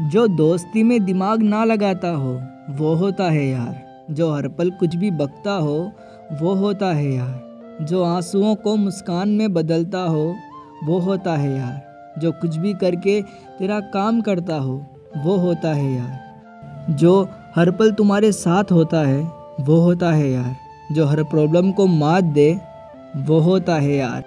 जो दोस्ती में दिमाग ना लगाता हो, वो होता है यार। जो हर पल कुछ भी बकता हो, वो होता है यार। जो आंसुओं को मुस्कान में बदलता हो, वो होता है यार। जो कुछ भी करके तेरा काम करता हो, वो होता है यार। जो हर पल तुम्हारे साथ होता है, वो होता है यार। जो हर प्रॉब्लम को मात दे, वो होता है यार।